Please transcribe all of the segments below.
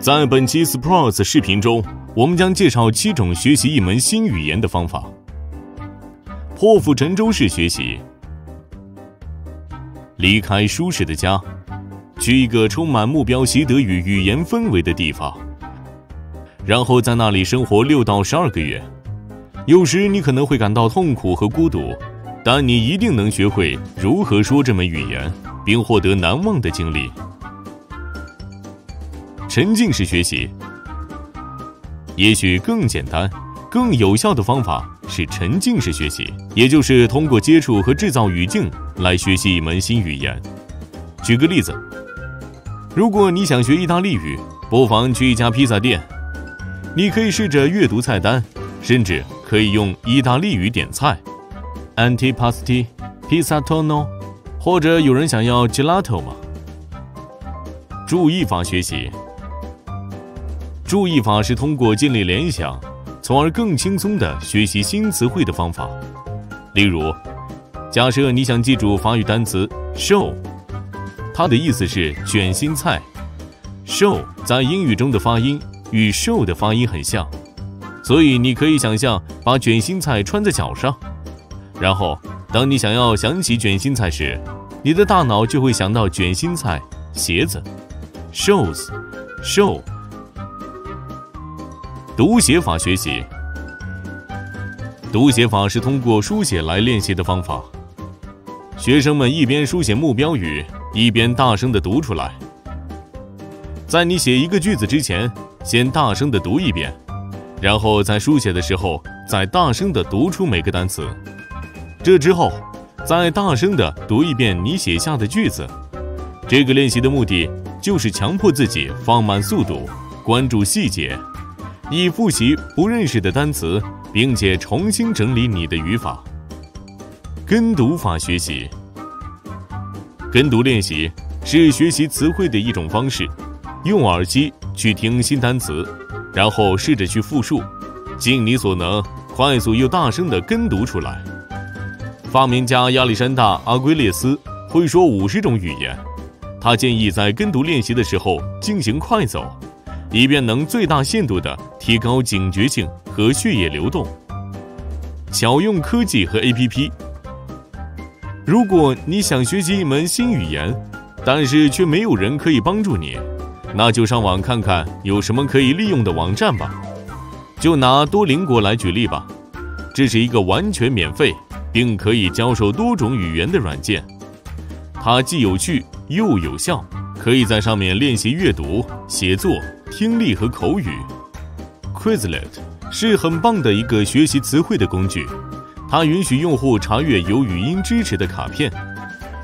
在本期 Sprouse 视频中，我们将介绍七种学习一门新语言的方法。破釜沉舟式学习，离开舒适的家，去一个充满目标习得与语言氛围的地方，然后在那里生活六到十二个月。有时你可能会感到痛苦和孤独，但你一定能学会如何说这门语言，并获得难忘的经历。沉浸式学习，也许更简单、更有效的方法是沉浸式学习，也就是通过接触和制造语境来学习一门新语言。举个例子，如果你想学意大利语，不妨去一家披萨店，你可以试着阅读菜单，甚至可以用意大利语点菜：antipasti、pizza tono，或者有人想要 gelato 吗？注意法学习。注意法是通过建立联想，从而更轻松地学习新词汇的方法。例如，假设你想记住法语单词 “show”，它的意思是卷心菜。“show” 在英语中的发音与 “show” 的发音很像，所以你可以想象把卷心菜穿在脚上，然后当你想要想起卷心菜时，你的大脑就会想到卷心菜鞋子 “shows”，“show”。读写法学习，读写法是通过书写来练习的方法。学生们一边书写目标语，一边大声的读出来。在你写一个句子之前，先大声的读一遍，然后在书写的时候再大声的读出每个单词。这之后，再大声的读一遍你写下的句子。这个练习的目的就是强迫自己放慢速度，关注细节。以复习不认识的单词，并且重新整理你的语法。跟读法学习，跟读练习是学习词汇的一种方式。用耳机去听新单词，然后试着去复述，尽你所能，快速又大声地跟读出来。发明家亚历山大·阿圭列斯会说五十种语言，他建议在跟读练习的时候进行快走。以便能最大限度地提高警觉性和血液流动。巧用科技和 APP。如果你想学习一门新语言，但是却没有人可以帮助你，那就上网看看有什么可以利用的网站吧。就拿多邻国来举例吧，这是一个完全免费并可以教授多种语言的软件。它既有趣又有效，可以在上面练习阅读、写作。听力和口语，Quizlet 是很棒的一个学习词汇的工具。它允许用户查阅有语音支持的卡片，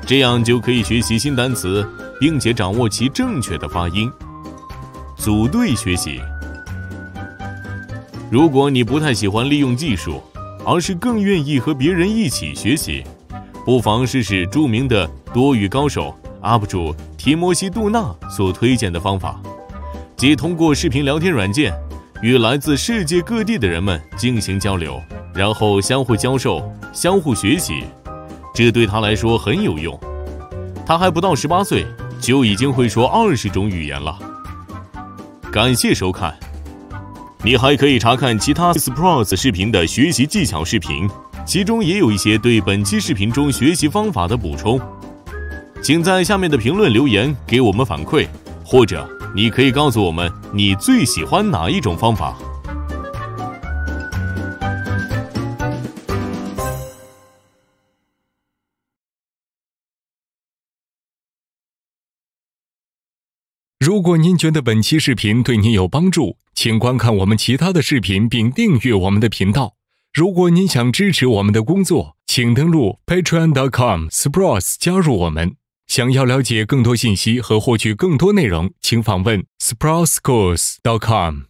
这样就可以学习新单词，并且掌握其正确的发音。组队学习，如果你不太喜欢利用技术，而是更愿意和别人一起学习，不妨试试著名的多语高手 UP 主提摩西·杜纳所推荐的方法。即通过视频聊天软件与来自世界各地的人们进行交流，然后相互教授、相互学习，这对他来说很有用。他还不到十八岁，就已经会说二十种语言了。感谢收看，你还可以查看其他 Sprouse 视频的学习技巧视频，其中也有一些对本期视频中学习方法的补充。请在下面的评论留言给我们反馈，或者。你可以告诉我们你最喜欢哪一种方法？如果您觉得本期视频对您有帮助，请观看我们其他的视频并订阅我们的频道。如果您想支持我们的工作，请登录 patreon.com/spross 加入我们。想要了解更多信息和获取更多内容，请访问 sproutschools.com。